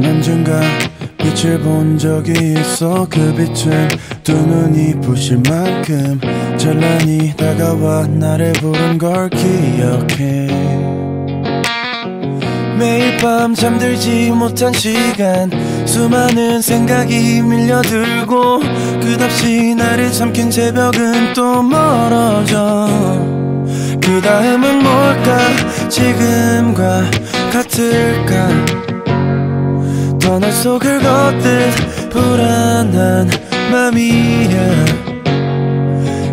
난 언젠가 빛을 본 적이 있어 그 빛은 두 눈이 부실 만큼 찬란히 다가와 나를 부른 걸 기억해. 매일 밤 잠들지 못한 시간 수많은 생각이 밀려들고 끝없이 나를 삼킨 새벽은 또 멀어져. 그 다음은 뭘까? 지금과 같을까 터널 속을 걷듯 불안한 맘이야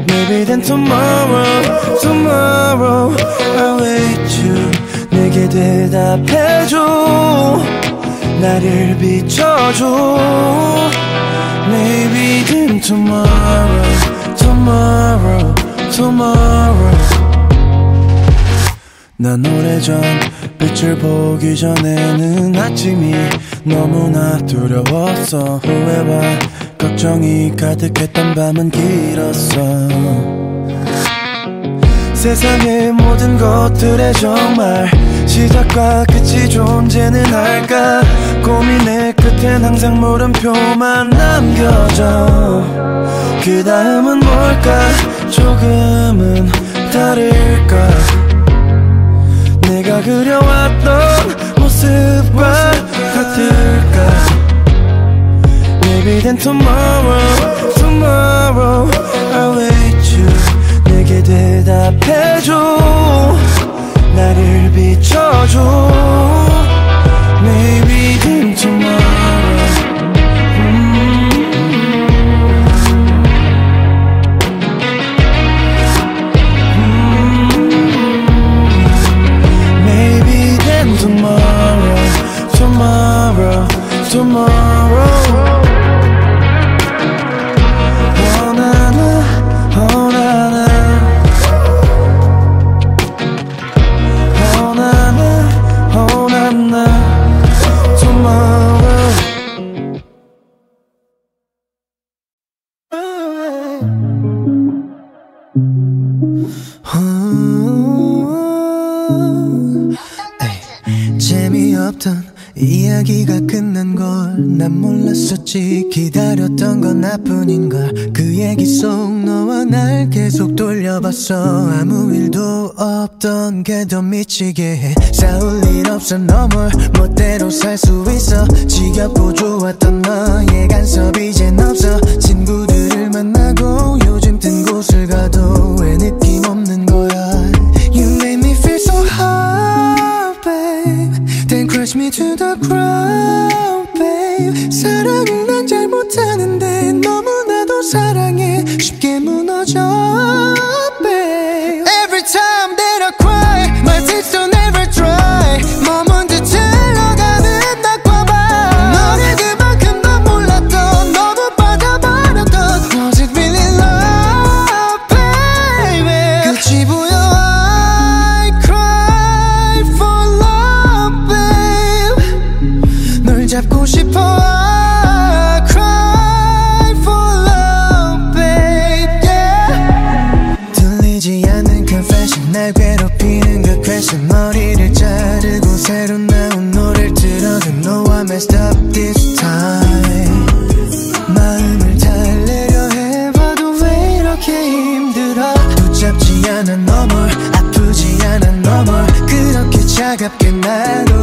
Maybe then tomorrow, tomorrow I'll wait you 내게 대답해줘 나를 비춰줘 Maybe then tomorrow, tomorrow, tomorrow 난 오래전 빛을 보기 전에는 아침이 너무나 두려웠어. 후회와 걱정이 가득했던 밤은 길었어. 세상의 모든 것들에 정말 시작과 끝이 존재는 할까? 고민의 끝엔 항상 물음표만 남겨져. 그 다음은 뭘까? 조금은 다를까 내가 그려왔던 모습과 같을까 Maybe then tomorrow, tomorrow I'll wait you 내게 대답해줘 나를 비춰줘 Maybe then tomorrow 몰랐었지 기다렸던 건 나뿐인 걸 그 얘기 속 너와 날 계속 돌려봤어. 아무 일도 없던 게 더 미치게 해. 싸울 일 없어. 너뭘 멋대로 살 수 있어. 지겹고 좋았던 너의 간섭 이젠 없어 그 question 머리를 자르고 새로 나온 노래를 들어도 No I messed up this time. 마음을 달래려 해봐도 왜 이렇게 힘들어? 붙잡지 않아 너뭘 아프지 않아 너뭘 그렇게 차갑게 나도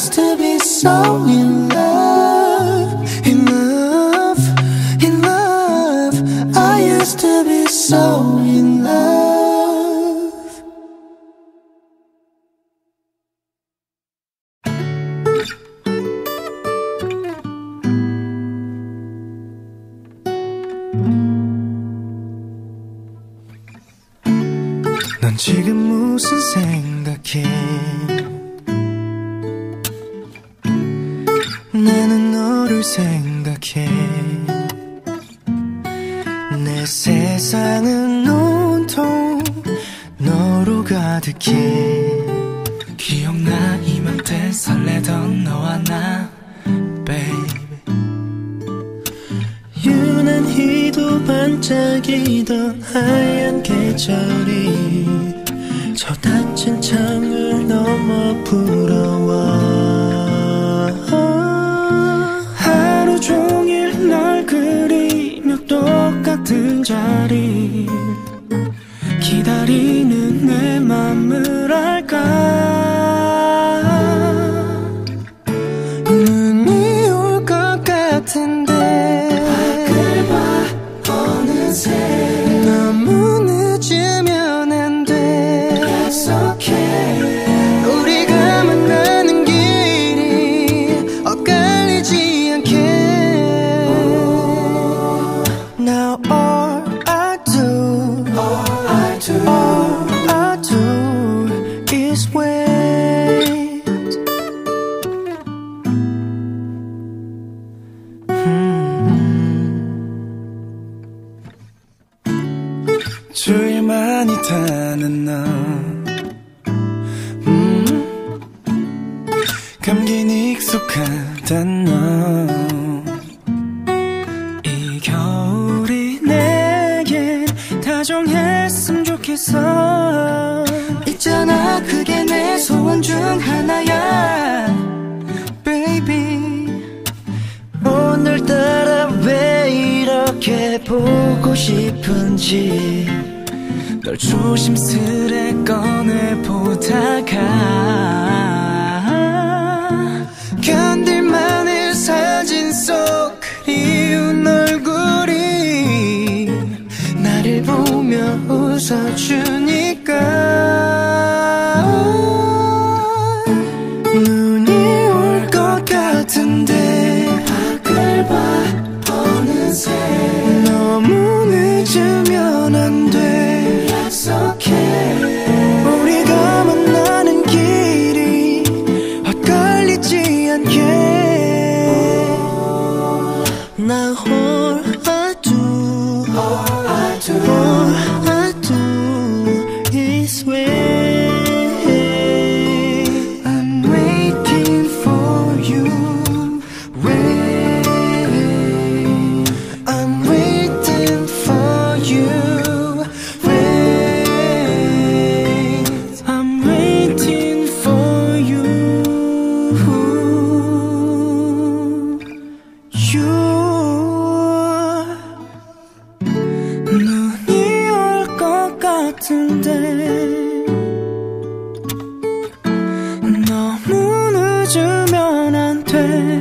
used to be so in love, in love, in love. I used to be so 주위 많이 타는 너. 음, 감긴 익숙하단 너이 겨울이 내겐 다정했음 좋겠어. 있잖아 그게 내 소원 중 하나야. Baby 오늘따라 왜 이렇게 보고 싶은지. 널 조심스레 꺼내보다가 最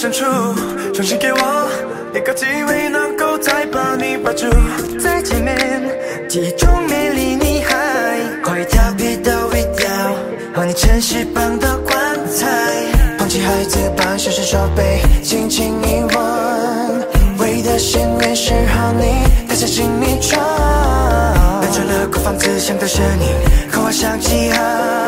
深处重新给我一个机会，能够再把你抱住。再见面，记忆中美丽女孩，跨越调皮的味道，和你城市般的棺材。捧起孩子般小小手背，轻轻一吻，唯一的心愿是和你带着进你床。搬出了古房子，想的声音和我想记号。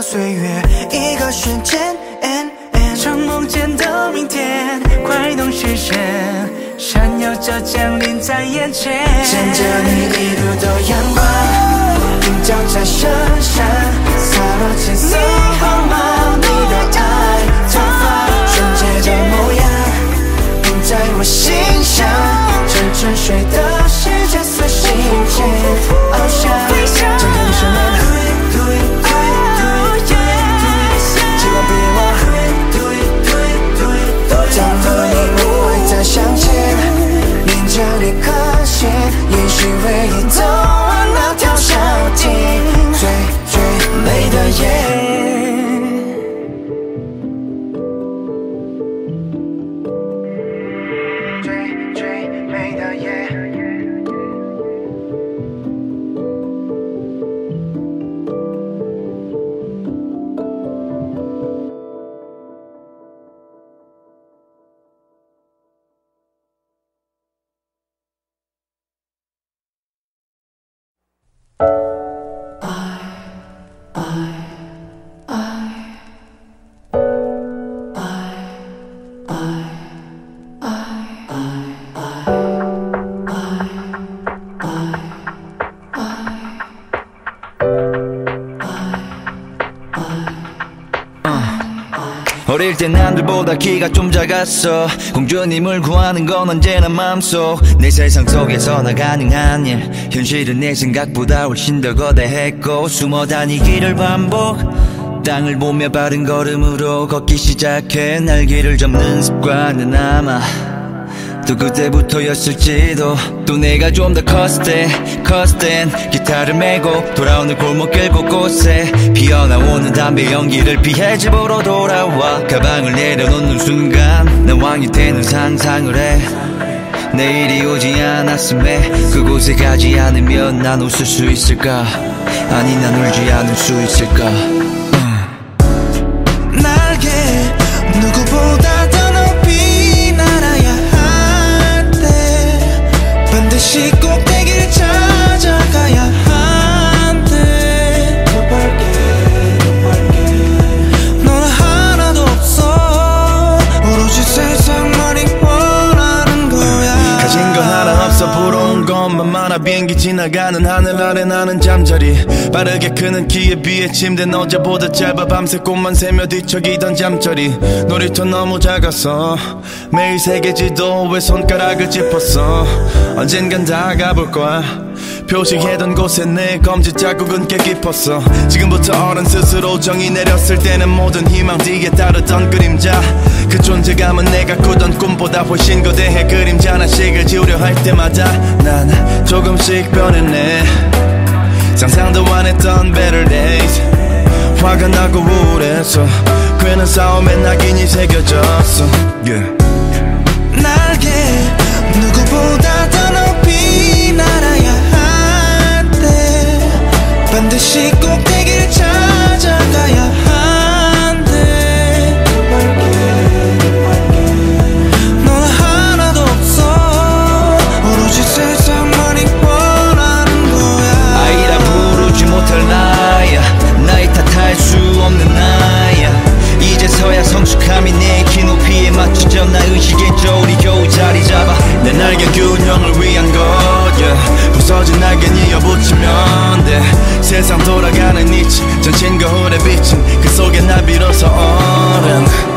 岁月，一个瞬间。从梦见的明天，快能实现，闪耀着降临在眼前，牵着你一路的阳光，映照在身上，洒落金色号码，你的爱绽放，纯洁的模样，印在我心上，沉沉睡 남들보다 키가 좀 작았어. 공주님을 구하는 건 언제나 마음속. 내 세상 속에서 나 가능한 일. 현실은 내 생각보다 훨씬 더 거대했고 숨어 다니기를 반복. 땅을 보며 바른 걸음으로 걷기 시작해. 날개를 접는 습관은 아마 또 그때부터였을지도 또 내가 좀 더 컸을 때 컸을 땐 기타를 메고 돌아오는 골목길 곳곳에 피어나오는 담배 연기를 피해 집으로 돌아와 가방을 내려놓는 순간 난 왕이 되는 상상을 해. 내일이 오지 않았음에 그곳에 가지 않으면 난 웃을 수 있을까? 아니 난 울지 않을 수 있을까 비행기 지나가는 하늘 아래 나는 잠자리. 빠르게 크는 키에 비해 침대는 어제보다 짧아 밤새 꽃만 새며 뒤척이던 잠자리. 놀이터 너무 작아서 매일 세계 지도에 손가락을 짚었어? 언젠간 다 가볼 거야 표시해둔 곳에 내 검지 자국은 꽤 깊었어. 지금부터 어른 스스로 정의 내렸을 때는 모든 희망 뒤에 따르던 그림자. 그 존재감은 내가 꾸던 꿈보다 훨씬 거대해. 그림자 하나씩을 지우려 할 때마다 난 조금씩 변했네. 상상도 안 했던 better days. 화가 나고 우울해서. 괜한 싸움에 낙인이 새겨졌어. Yeah. 반드시 꼭 내게 찾아가야 한대. 넌 하나도 없어. 오로지 세상만이 원하는 거야. 아이라 부르지 못할 나야. 나의 탓할 수 없는 나야. 이제서야 성숙함이 내 키높이에 맞추자 나 의식의 저울이 겨우 자리 잡아. 내 날개 균형을 위한 거야. 부서진 낙은 이어붙이면 돼. 세상 돌아가는 이치 전신과 홀에 비친 그 속에 나 비로소 어른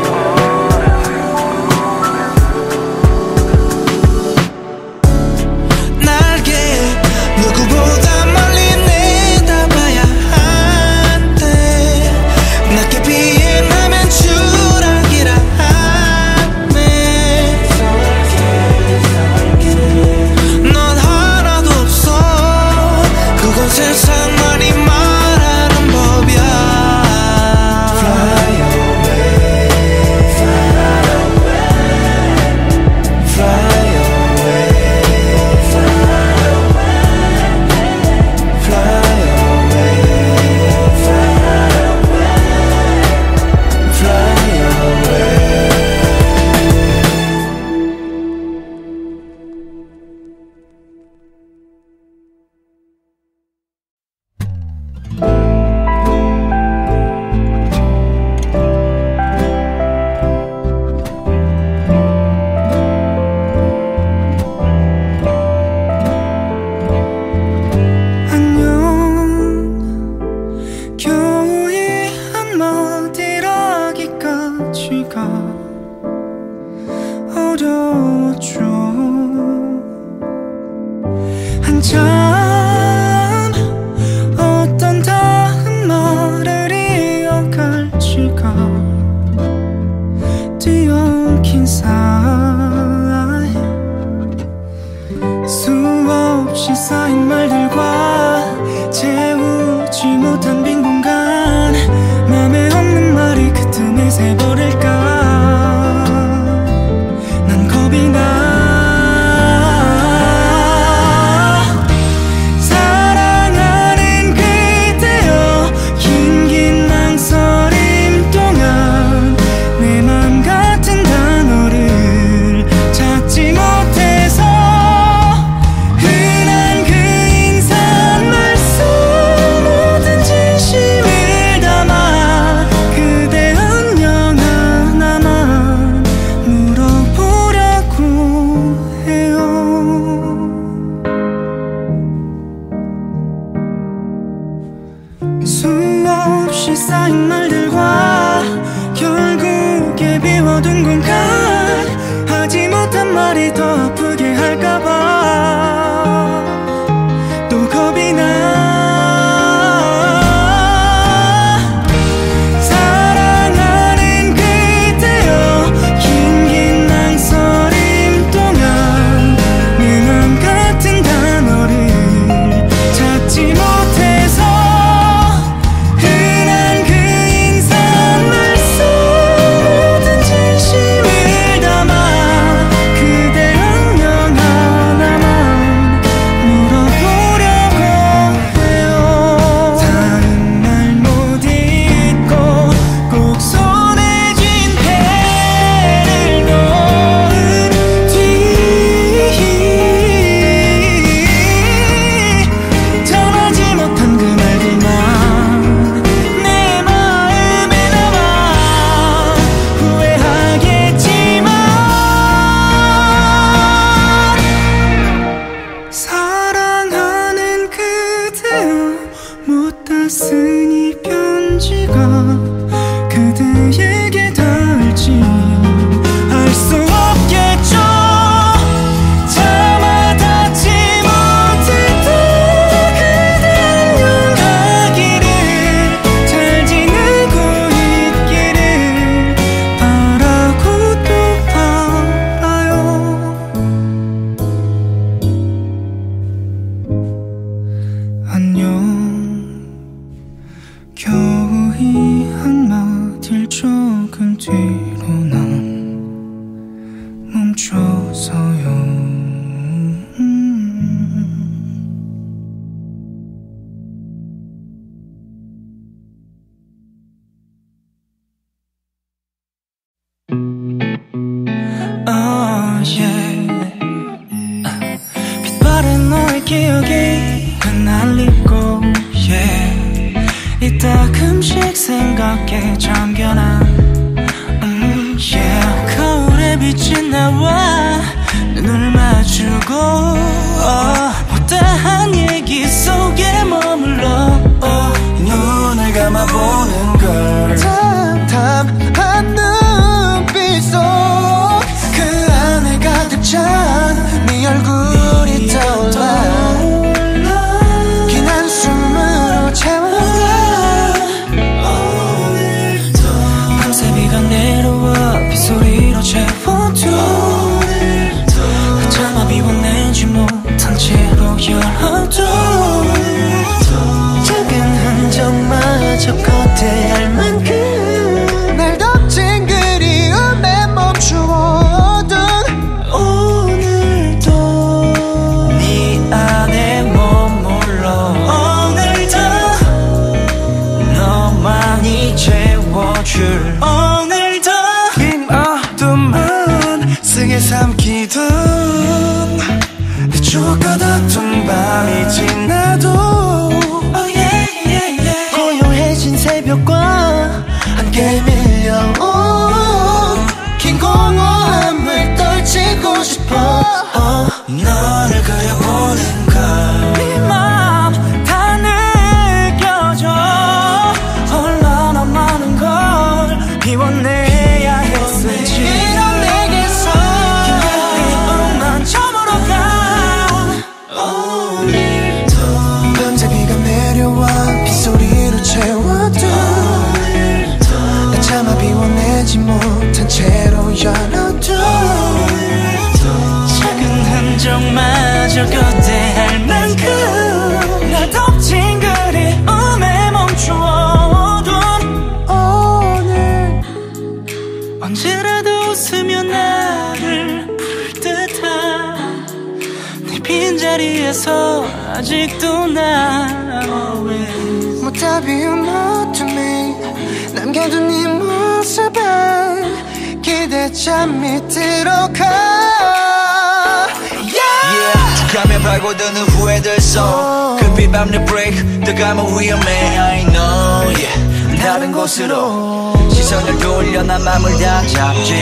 I'm a real man I know yeah. 다른 곳으로 시선을 돌려 난 맘을 다 잡지.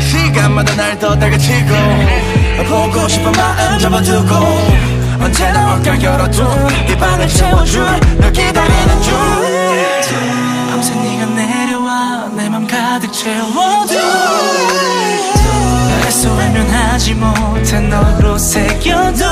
시간마다 날 더 다가치고 보고 싶은 마음 접어두고 언제나 어깨 열어둔 네 방을 채워줄 널 기다리는 줄. 밤새 네가 내려와 내 맘 가득 채워줘 애써 외면하지 못한 너로 새겨둬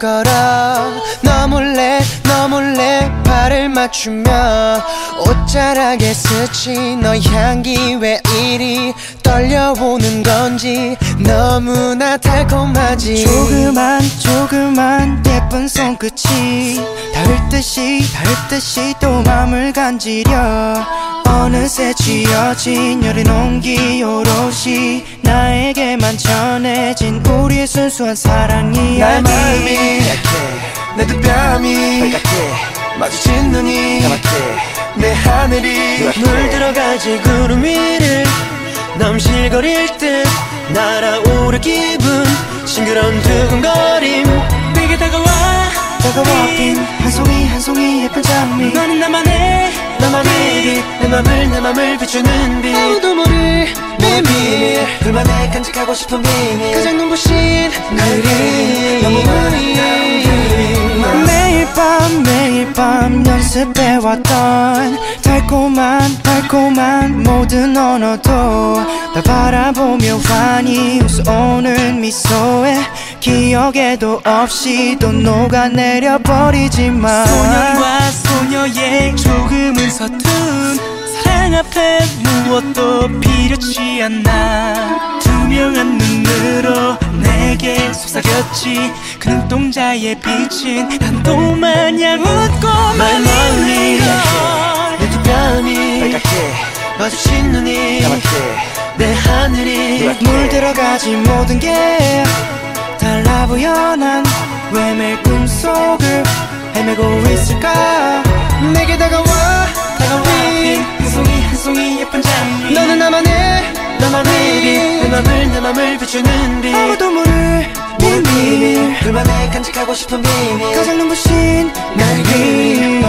걸어. 너 몰래 너 몰래 발을 맞추며 옷자락에 스친 너 향기 왜 이리 떨려오는 건지 너무나 달콤하지. 조그만 조그만 예쁜 손끝이 닿을 듯이 닿을 듯이 또 맘을 간지려. 어느새 쥐어진 여린 온기 오롯이 나에게만 전해진 우리의 순수한 사랑 이야기 날 마음이 약해. 내두 뺨이 빨갛게 마주친 눈이 까맣게 내 하늘이 물들어가지 구름 위를 넘실거릴 듯 날아오를 기분. 싱그러운 두근거림. 내게 다가와. 다가와. 빈한 송이 한 송이 예쁜 장미. 너는 나만의 나만의 빛내 맘을 내 맘을 비추는 빛. 아무도 모를 비밀 둘만의 간직하고 싶은 비밀 가장 눈부신 그림 너무 매일 밤 매일 밤 연습해왔던 달콤한 달콤한 모든 언어도 날 바라보며 환히 웃어오는 미소에 기억에도 없이 또 녹아내려 버리지만 소년과 소녀의 조금은 서툰 사랑 앞에 무엇도 필요치 않아 투명한 눈으로 내게 속삭였지. 그 눈동자의 빛은 난또 마냥 웃고 날 마음이 말리려 약해 내두 뺨이 빨갛게 마주친 눈이 까맣게 내 하늘이 물들어가지 모든 게 달라 보여. 난 왜 매일 꿈속을 헤매고 있을까? 내게 다가와 다가와. 한 송이 한 송이 예쁜 장미 너는 나만의 나만의 빛내 맘을 내 맘을 비추는 빛 아무도 모를 비밀 둘만의 간직하고 싶은 비밀 가장 눈부신 날 그림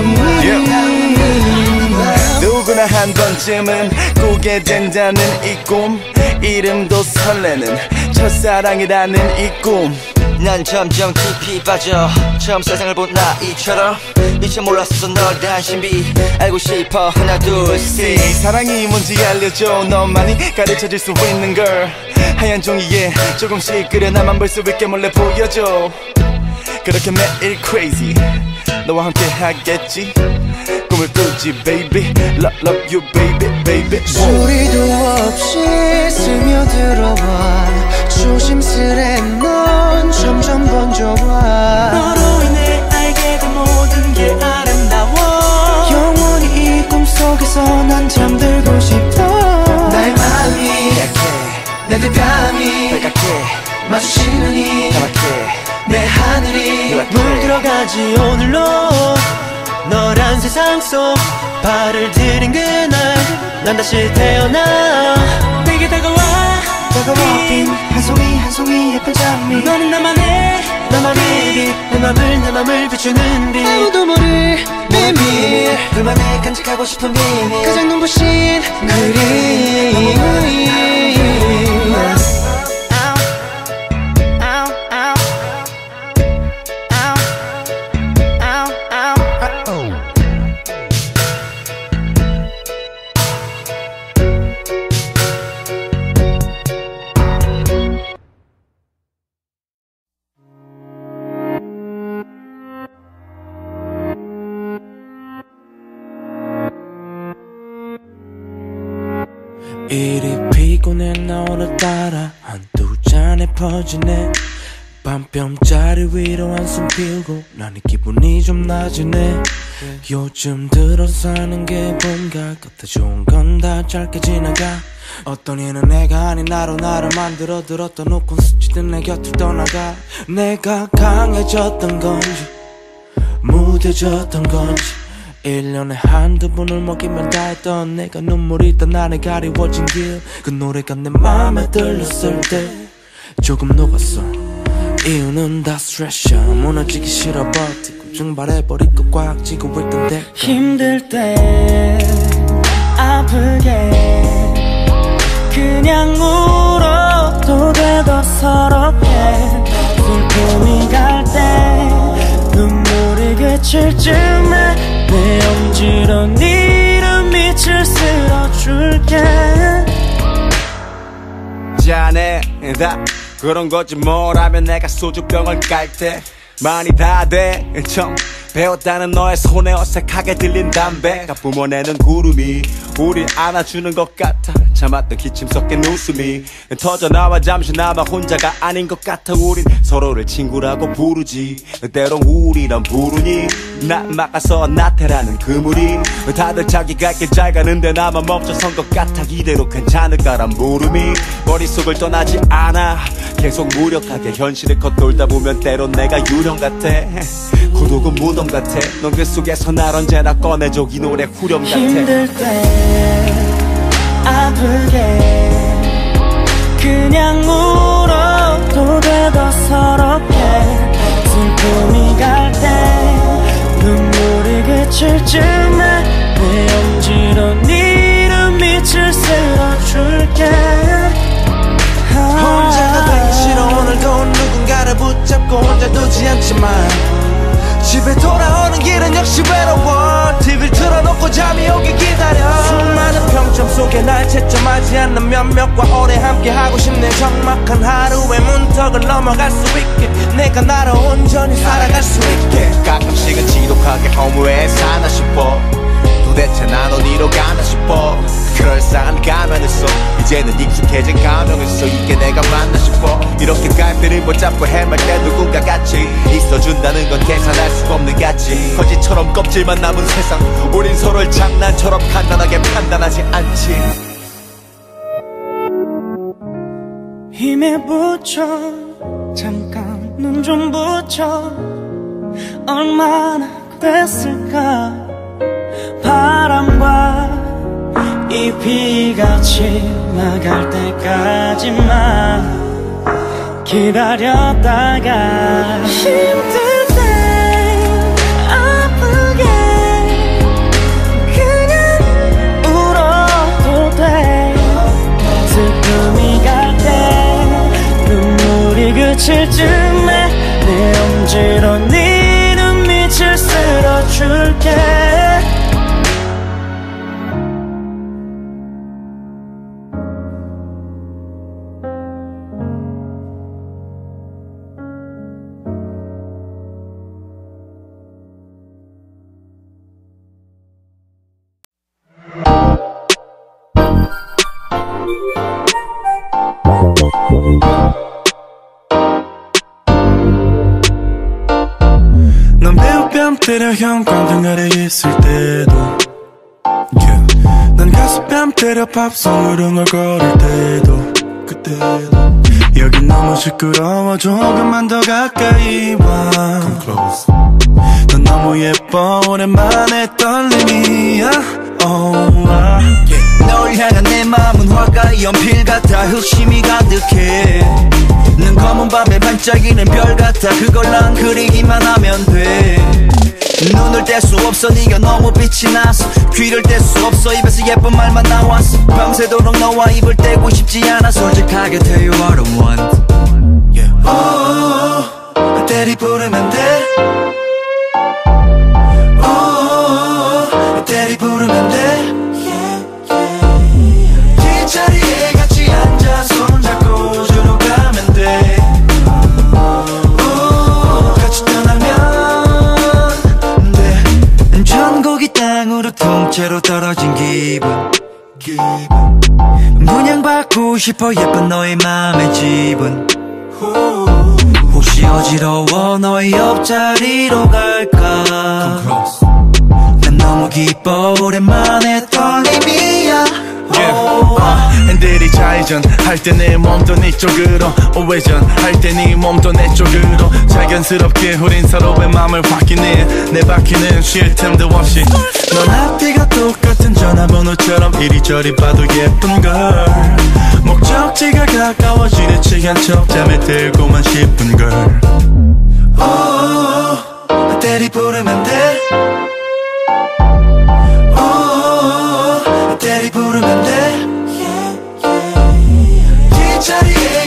누구나 한 번쯤은 꾸게 된다는 이 꿈. 이름도 설레는 첫사랑이라는 이 꿈. 난 점점 깊이 빠져. 처음 세상을 본 나이처럼. 미처 몰랐어 널 대한 신비 알고 싶어 하나 둘셋. 사랑이 뭔지 알려줘. 너만이 가르쳐줄 수 있는 걸. 하얀 종이에 조금씩 그려 나만 볼 수 있게 몰래 보여줘. 그렇게 매일 crazy. 너와 함께 하겠지. 꿈을 꾸지 baby. Love love you baby baby. 소리도 없이 스며들어와 조심스레 넌 점점 번져와. 너로 인해 알게 된 모든 게 아름다워. 영원히 이 꿈속에서 난 잠들고 싶어. 나의 마음이 약해. 내두 뺨이 빨갛게 눈이 까맣게 내 하늘이 물들어가지 오늘로. 너란 세상 속 발을 들인 그날 난 다시 태어나. 내게 다가와. 다가와. 빈한 송이 너는 나만의 나만의 빛내 맘을 내 맘을 비추는 빛 아무도 모를 비밀 둘만의 간직하고 싶은 비밀 가장 눈부신 그림 위로 한숨 피우고 나는 기분이 좀 나지네. 요즘 들어 사는 게 뭔가 겉에 좋은 건 다 짧게 지나가. 어떤 이는 내가 아닌 나로 나를 만들어 들었다 놓고 스치듯 내 곁을 떠나가. 내가 강해졌던 건지 무뎌졌던 건지 1년에 한두 번을 먹이면 다 했던 내가 눈물이 던 안에 가리워진 길. 그 노래가 내 맘에 들렸을 때 조금 녹았어 이유는 다 스트레스 무너지기 싫어 버티고 증발해버리고 꽉 쥐고 있던 데. 힘들 때 아프게 그냥 울어도 돼도 서럽게. 슬픔이 갈 때 눈물이 그칠 쯤에 내 엄지로 이름 밑을 쓸어줄게. 자네 다 그런 거지 뭐라면 내가 소주병을 깔 때 많이 다돼. 처음 배웠다는 너의 손에 어색하게 들린 담배가 뿜어내는 구름이 우릴 안아주는 것 같아. 참았던 기침 섞인 웃음이 터져나와 잠시나마 혼자가 아닌 것 같아. 우린 서로를 친구라고 부르지. 때론 우리란 부르니. 나 막아서 나태라는 그물이. 다들 자기 갈길잘 가는데 나만 멈춰선 것 같아. 이대로 괜찮을까란 물음이. 머릿속을 떠나지 않아. 계속 무력하게 현실을 겉돌다 보면 때론 내가 유령 같아. 고독은 무덤 같아. 넌 그 속에서 날 언제나 꺼내줘. 이 노래 후렴 같아 아프게. 그냥 울어도 돼더 서럽게. 슬픔이 갈 때 눈물이 그칠 쯤에 내 엄지로 네 눈밑을 쓸어 줄게. 혼자가 되기 싫어. 오늘도 누군가를 붙잡고 혼자 두지 않지만 집에 돌아오는 길은 역시 외로워. TV를 틀어놓고 잠이 오길 기다려. 수많은 평점 속에 날 채점하지 않는 몇몇과 오래 함께하고 싶네. 적막한 하루의 문턱을 넘어갈 수 있게. 내가 나를 온전히 살아갈 수 있게. 가끔씩은 지독하게 허무해 사나 싶어. 도대체 난 어디로 가나 싶어 그럴싸한 가면을 써 이제는 익숙해진 가면을 써 이게 내가 맞나 싶어. 이렇게 갈대를 붙잡고 헤맬 때 누군가 같이 있어준다는 건 계산할 수 없는 가치. 거짓처럼 껍질만 남은 세상. 우린 서로를 장난처럼 간단하게 판단하지 않지. 힘에 붙여. 잠깐 눈 좀 붙여. 얼마나 됐을까? 바람과 이 비가 지나갈 때까지만 기다렸다가 힘들 때 아프게 그냥 울어도 돼. 슬픔이 갈때 눈물이 그칠 쯤에 내 엄지로 네 눈밑을 쓸어줄게 매우 뺨 때려 형 꽝등 아래 있을 때도 yeah. 난 가슴 뺨 때려 팝송으로 흥얼거릴 때도 그때도 여긴 너무 시끄러워 조금만 더 가까이 와. Come close. 넌 너무 예뻐 오랜만에 떨림이야. Oh, ah. 널 향한 내 마음은 화가 연필 같아 흑심이 가득해. 는 검은 밤에 반짝이는 별 같아 그걸 난 그리기만 하면 돼 눈을 뗄 수 없어 네가 너무 빛이 나서. 귀를 뗄 수 없어 입에서 예쁜 말만 나왔어 밤새도록 너와 입을 떼고 싶지 않아. 솔직하게 tell you what I want. Yeah. 오, 때리 부르면 돼 통째로 떨어진 기분 분양받고 싶어 예쁜 너의 맘의 집은 혹시 어지러워 너의 옆자리로 갈까? 난 너무 기뻐 오랜만에 uh, 핸들이 좌회전. 할때 내 몸도 네 쪽으로 우회전. 할때네 몸도 내 쪽으로 자연스럽게 우린 서로의 맘을 확인해 내 바퀴는 쉴 틈도 없이. 넌 앞뒤가 똑같은 전화번호처럼 이리저리 봐도 예쁜 걸. 목적지가 가까워지는 시간 척 잠에 들고만 싶은 걸. 오, 때리 부르면 돼. 오, 때리 부르면 돼 이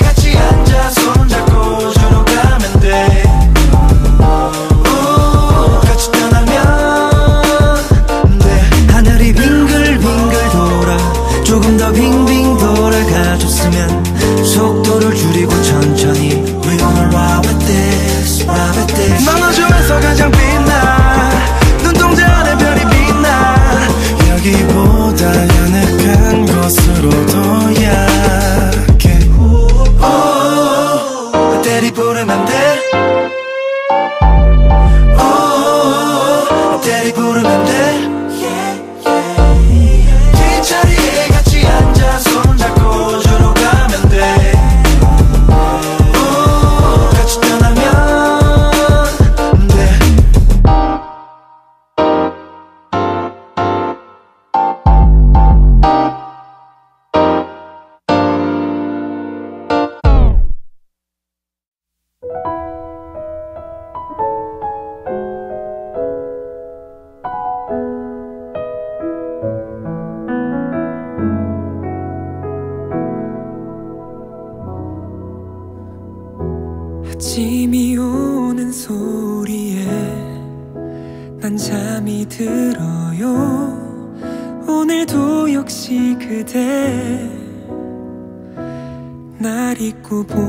짐이 오는 소리에 난 잠이 들어요. 오늘도 역시 그대 날 잊고 보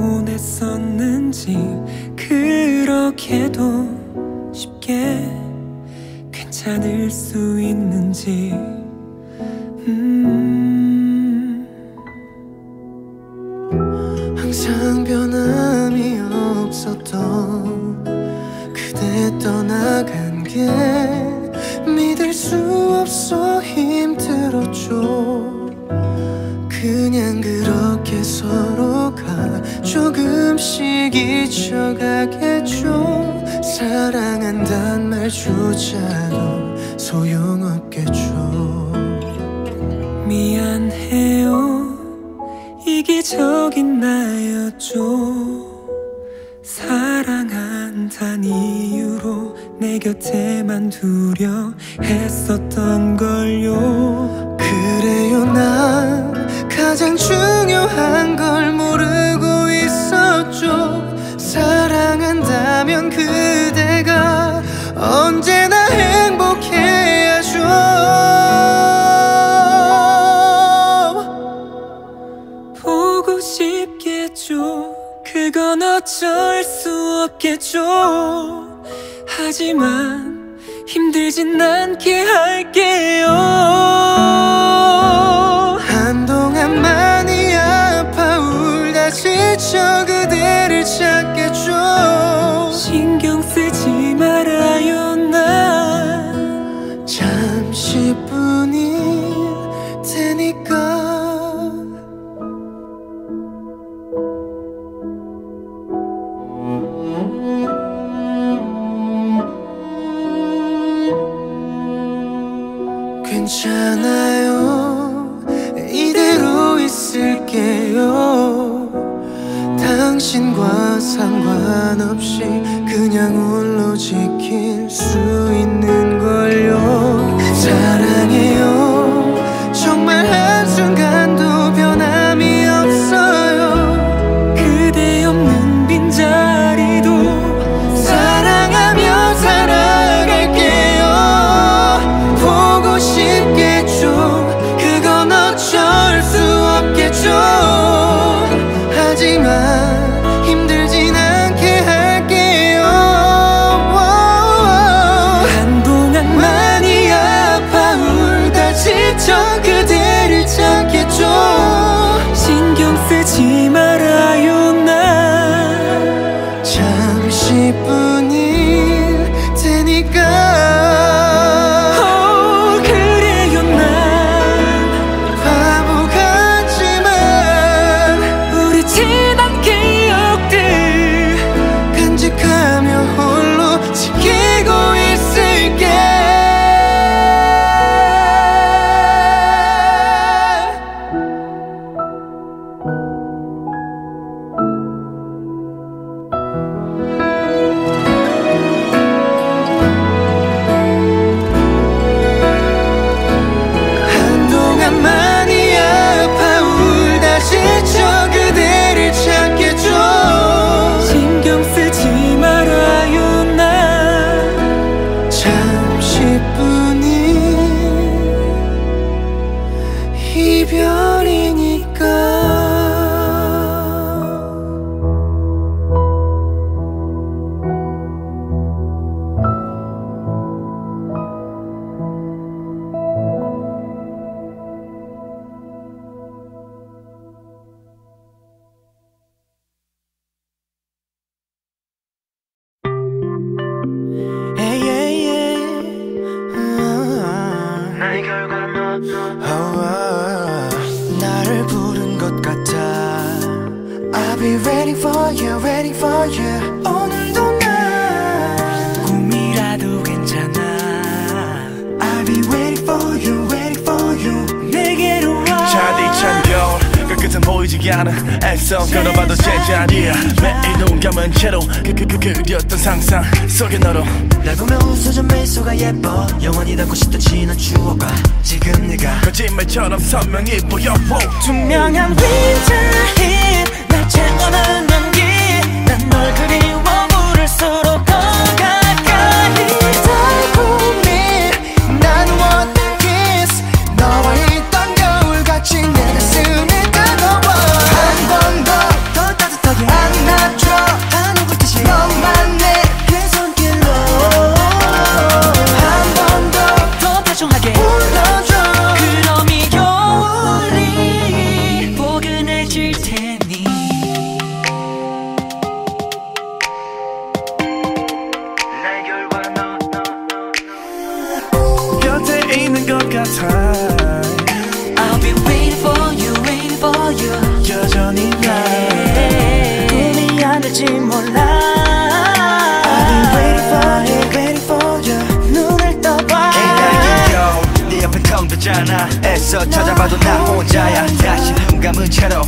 봐도 나 혼자야. 다시 눈 감은 채로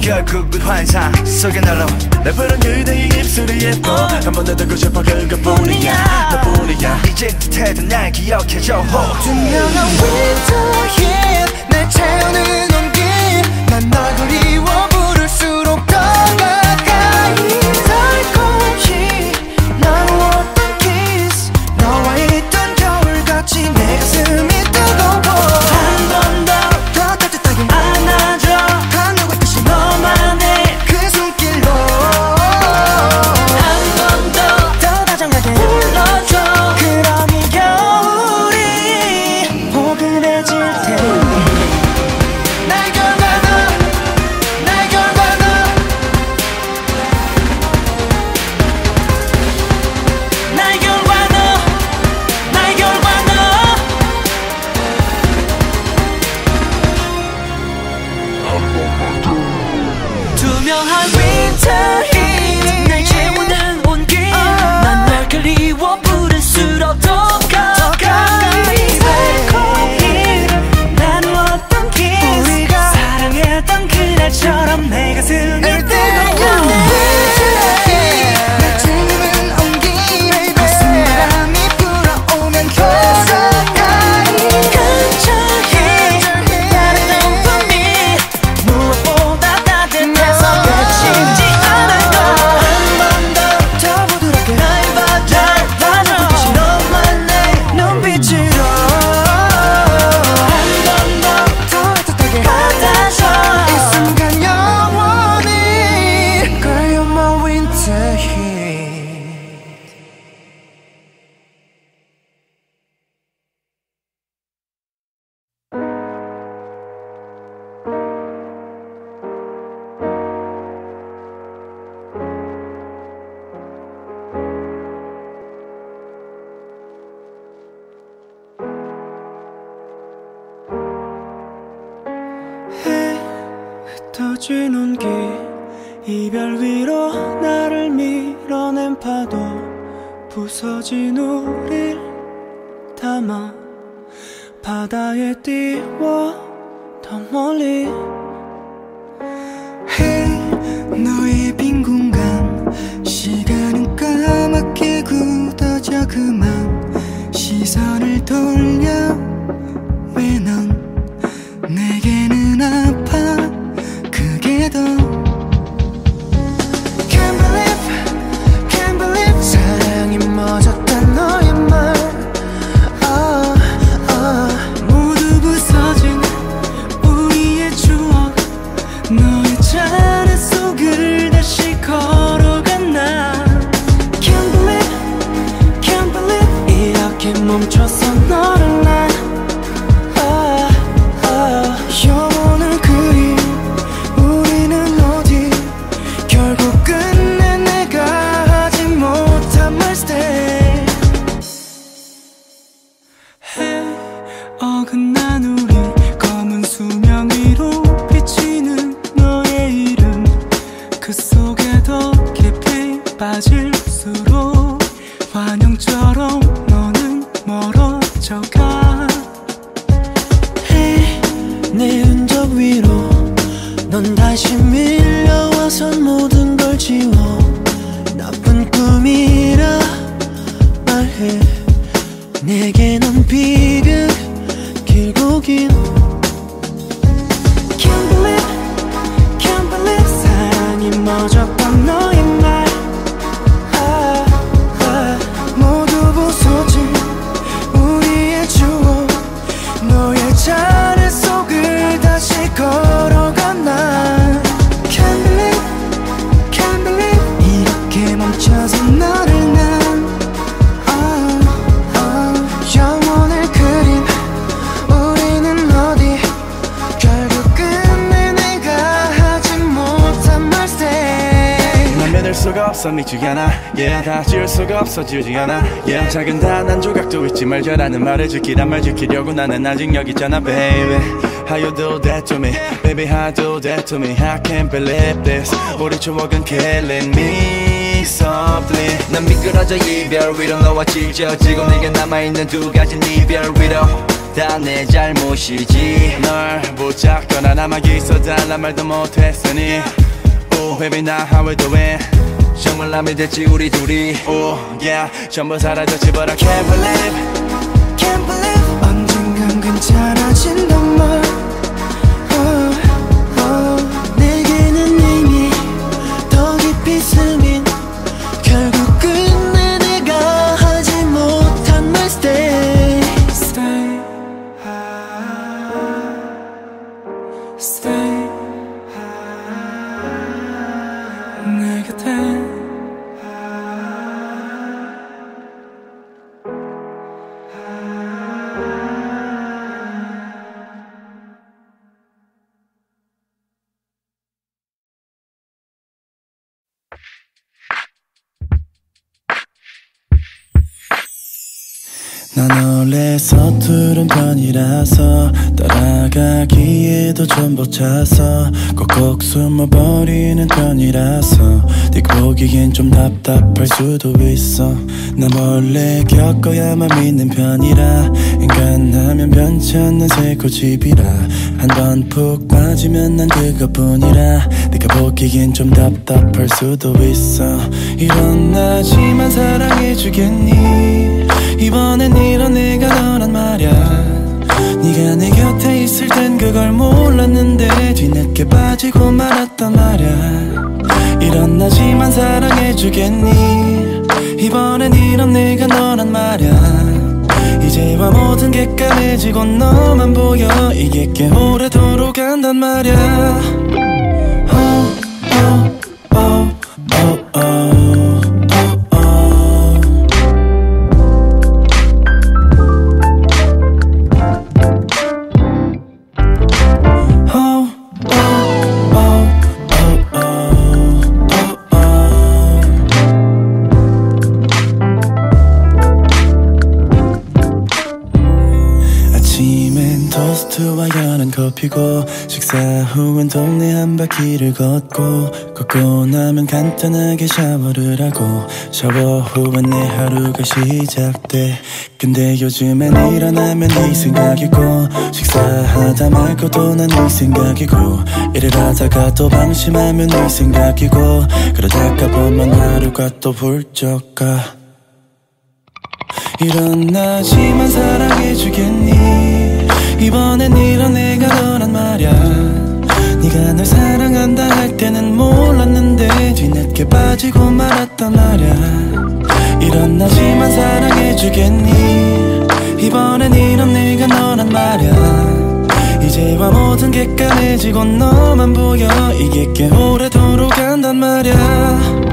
결국은 환상 속에 날로 내 푸른 그대의 입술이 예뻐. 한 번 더 듣고 싶어 그것뿐이야. 나뿐이야. 이제 뜻해도 날 기억해줘. 투명한 winter hip 날 채우는 온길난 얼굴이 말을 지키란 말 지키려고 나는 아직 여기 있잖아 baby How you do that to me baby how do that to me I can't believe this 우리 추억은 killing me softly 난 미끄러져 이별 위로 너와 찢어지고 내게 남아있는 두 가지 이별 위로 다 내 잘못이지 널 붙잡거나 남아 있어달란 말도 못했으니 Oh baby now how we doing 정말 남이 됐지 우리 둘이 Oh yeah 전부 사라졌지 but I can't believe Can't believe 언젠간 괜찮아진 서투른 편이라서 따라가기에도 좀 벅차서 꼭꼭 숨어버리는 편이라서 네가 보기엔 좀 답답할 수도 있어. 난 원래 겪어야만 믿는 편이라. 인간하면 변치 않는 새 고집이라. 한 번 푹 빠지면 난 그것뿐이라. 네가 보기엔 좀 답답할 수도 있어. 일어나지만 사랑해주겠니 이번엔 이런 내가 너란 말야. 네가 내 곁에 있을 땐 그걸 몰랐는데 뒤늦게 빠지고 말았단 말야. 일어나지만 사랑해주겠니? 이번엔 이런 내가 너란 말야. 이제와 모든 게 까매지고 너만 보여. 이게 꽤 오래도록 간단 말야 토스트와 연한 커피고 식사 후엔 동네 한 바퀴를 걷고 걷고 나면 간단하게 샤워를 하고 샤워 후엔 내 하루가 시작돼. 근데 요즘엔 일어나면 네 생각이고 식사하다 말고 또난네 생각이고 일을 하다가 또 방심하면 네 생각이고 그러다가 보면 하루가 또 훌쩍 가 일어나지만 사랑해주겠니 이번엔 이런 내가 너란 말야. 네가 널 사랑한다 할 때는 몰랐는데 뒤늦게 빠지고 말았단 말야. 일어나지만 사랑해주겠니? 이번엔 이런 내가 너란 말야. 이제와 모든 게 까매지고 너만 보여. 이게 꽤 오래도록 간단 말야